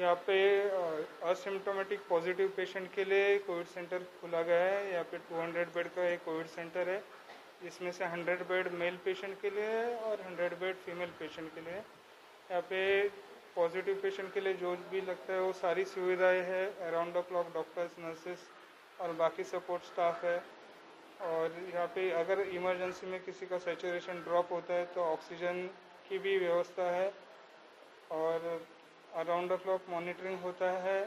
यहाँ पे asymptomatic positive patient के लिए कोविड सेंटर खुला गया है। यहाँ पे 200 बेड का एक कोविड सेंटर है। जिसमें से 100 बेड मेल पेशेंट के लिए है और 100 बेड फीमेल पेशेंट के लिए है। यहाँ पे पॉजिटिव पेशेंट के लिए जो भी लगता है वो सारी सुविधाएँ है। Around the clock doctors nurses और बाकी सपोर्ट स्टाफ है। और यहाँ पे अगर इमरजेंसी में किसी का सेचुरेशन ड्रॉप होता है तो ऑक्सीजन की भी व्यवस्था है। और अराउंड द क्लॉक मॉनिटरिंग होता है।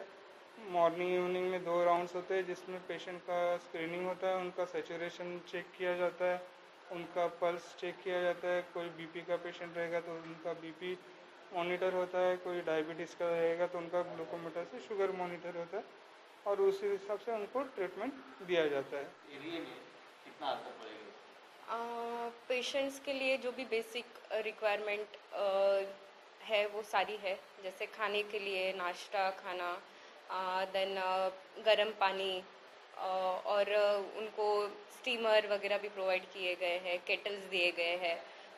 मॉर्निंग इवनिंग में दो राउंड्स होते हैं जिसमें पेशेंट का स्क्रीनिंग होता है उनका सेचुरेशन चेक किया जाता है उनका पल्स चेक किया जाता है। कोई बीपी का पेशेंट रहेगा तो उनका बीपी मॉनिटर होता है कोई डायबिटीज़ का रहेगा तो उनका ग्लूकोमीटर से शुगर मॉनिटर होता है और उसी हिसाब से उनको ट्रीटमेंट दिया जाता है। कितना पेशेंट्स के लिए जो भी बेसिक रिक्वायरमेंट है, वो सारी है। जैसे खाने के लिए नाश्ता, खाना देन गर्म पानी और उनको स्टीमर वगैरह भी प्रोवाइड किए गए हैं केटल्स दिए गए हैं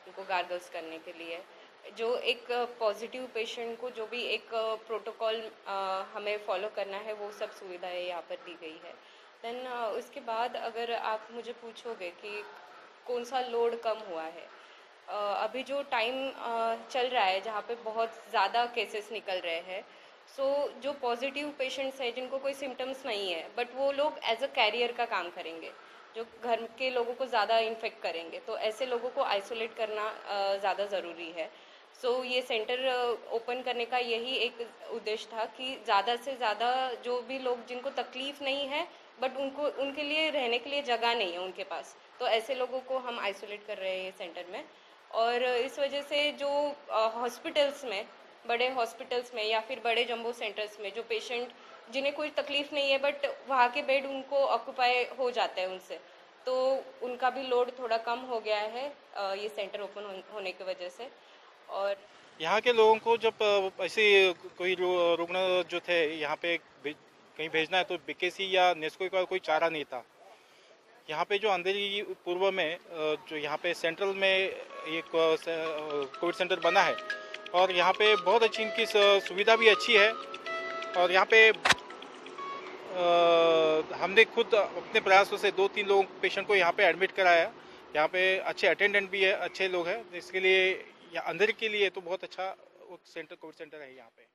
उनको गार्गल्स करने के लिए। जो एक पॉजिटिव पेशेंट को जो भी एक प्रोटोकॉल हमें फॉलो करना है, वो सब सुविधाएँ यहाँ पर दी गई है। देन उसके बाद अगर आप मुझे पूछोगे कि कौन सा लोड कम हुआ है अभी जो टाइम चल रहा है जहाँ पे बहुत ज़्यादा केसेस निकल रहे हैं सो so, जो पॉजिटिव पेशेंट्स हैं जिनको कोई सिम्टम्स नहीं है बट वो लोग एज अ कैरियर का काम करेंगे जो घर के लोगों को ज़्यादा इन्फेक्ट करेंगे तो ऐसे लोगों को आइसोलेट करना ज़्यादा ज़रूरी है। सो so, ये सेंटर ओपन करने का यही एक उद्देश्य था कि ज़्यादा से ज़्यादा जो भी लोग जिनको तकलीफ़ नहीं है बट उनको उनके लिए रहने के लिए जगह नहीं है उनके पास तो ऐसे लोगों को हम आइसोलेट कर रहे हैं ये सेंटर में। और इस वजह से जो हॉस्पिटल्स में, बड़े हॉस्पिटल्स में या फिर बड़े जम्बो सेंटर्स में जो पेशेंट जिन्हें कोई तकलीफ़ नहीं है बट वहाँ के बेड उनको ऑक्यूपाई हो जाते हैं उनसे तो उनका भी लोड थोड़ा कम हो गया है ये सेंटर ओपन होने की वजह से। और यहाँ के लोगों को जब ऐसे कोई रुग्ण जो थे, यहाँ पे कहीं भेजना है तो बीकेसी या नेस्को का कोई चारा नहीं था। यहाँ पे जो अंधेरी पूर्व में जो यहाँ पे सेंट्रल में एक कोविड सेंटर बना है, और यहाँ पे बहुत अच्छी इनकी सुविधा भी अच्छी है, और यहाँ पे हमने खुद अपने प्रयासों से दो तीन लोग पेशेंट को यहाँ पे एडमिट कराया। यहाँ पे अच्छे अटेंडेंट भी है, अच्छे लोग हैं, इसके लिए अंदर के लिए तो बहुत अच्छा सेंटर कोविड सेंटर है यहाँ पे।